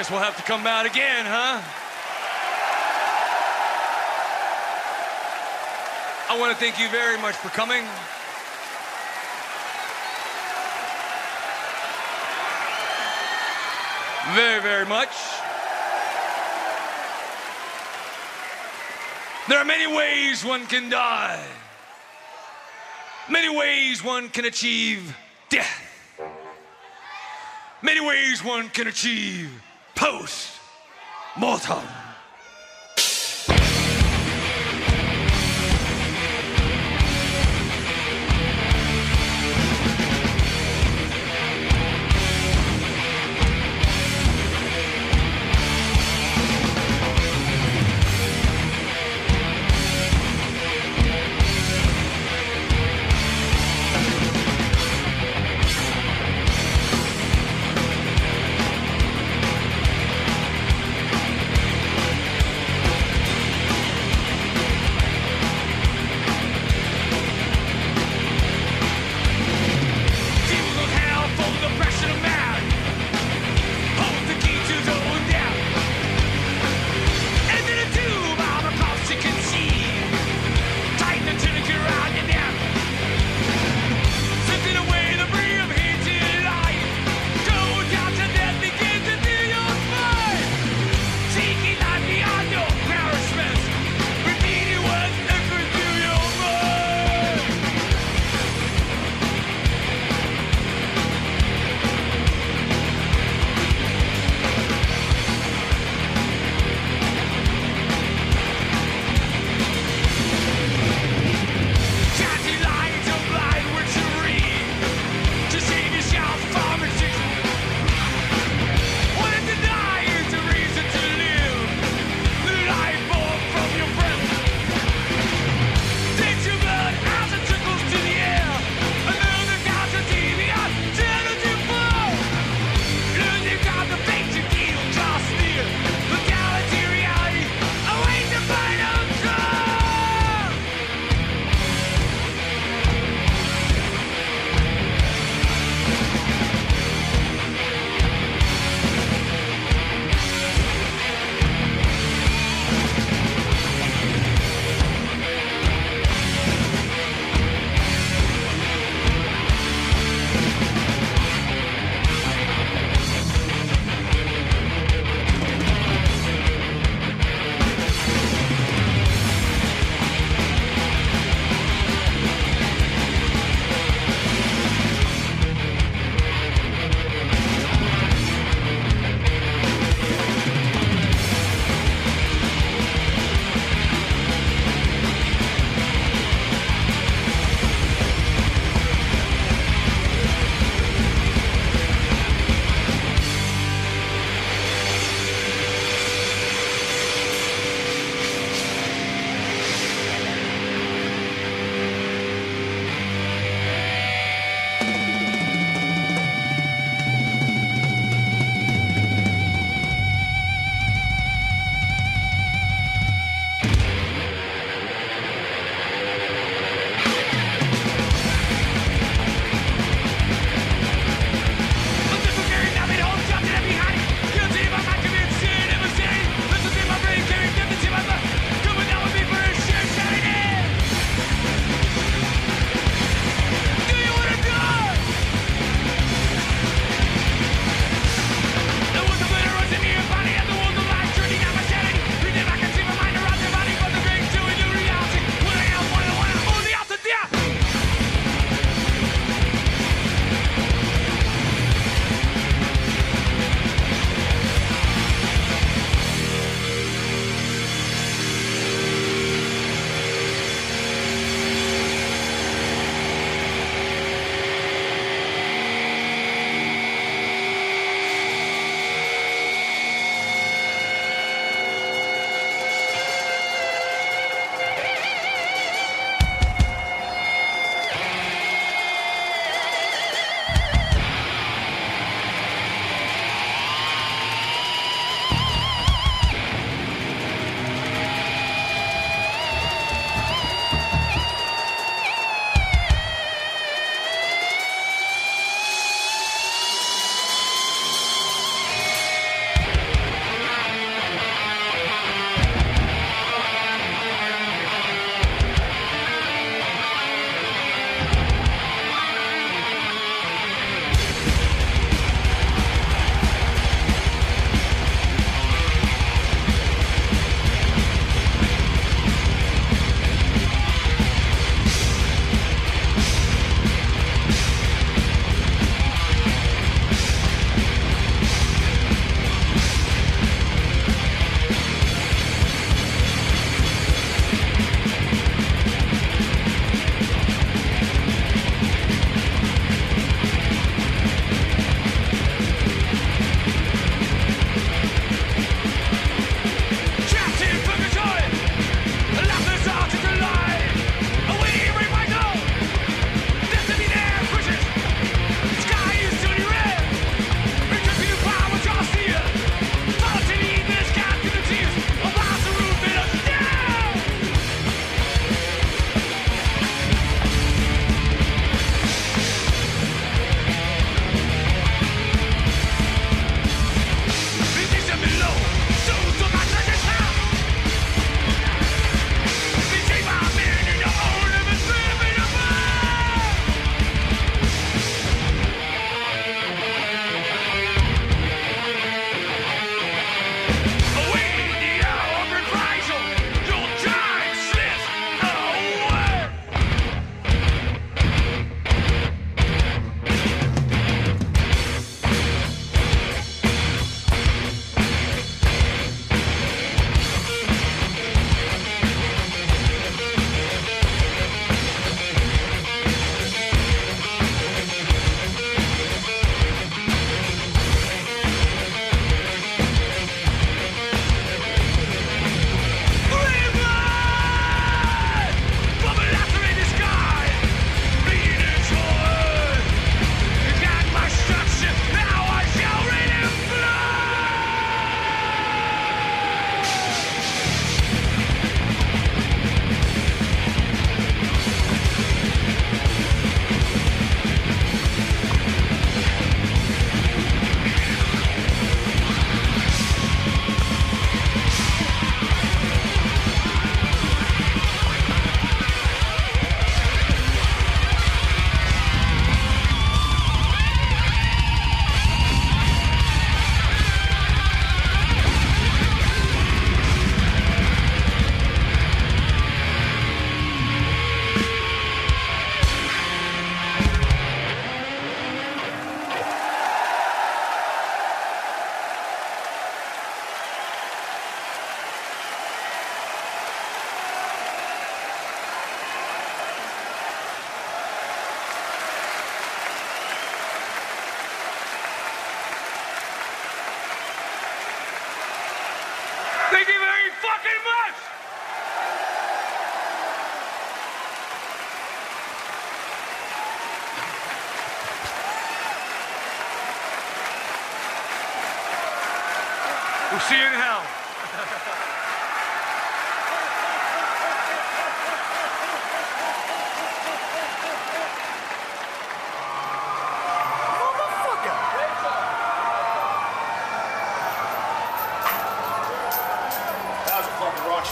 guess we'll have to come out again, huh? I want to thank you very much for coming. Very, very much. There are many ways one can die. Many ways one can achieve death. Many ways one can achieve post mortem.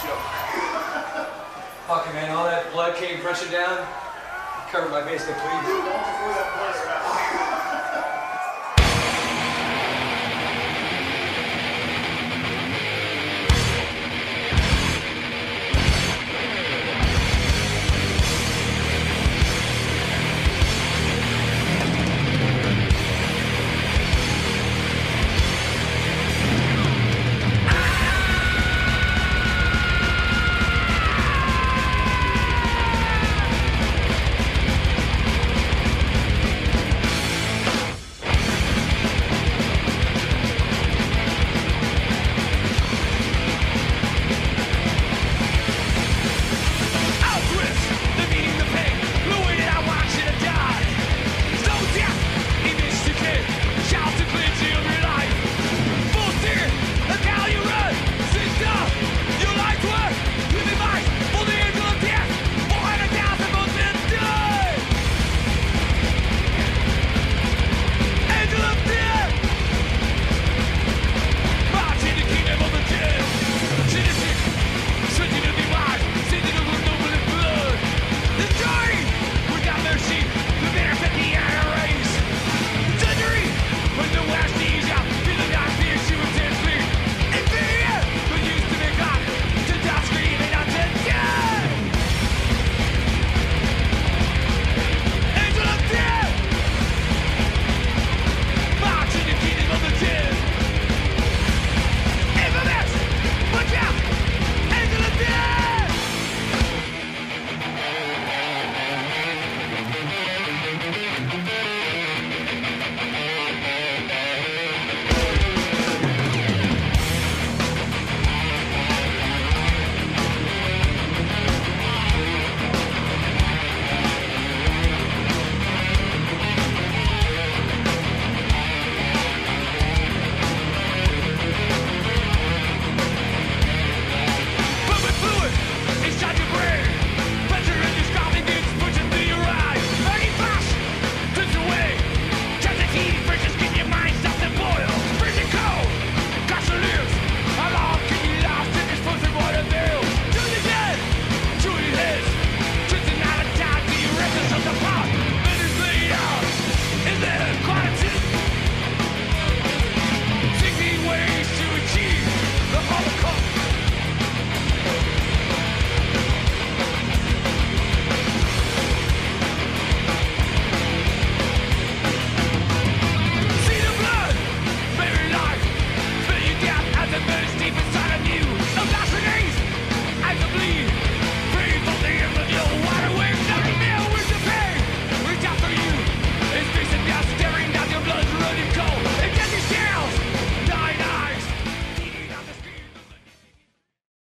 Show. Fucking man, all that blood came crunching down. Covered my basement, please.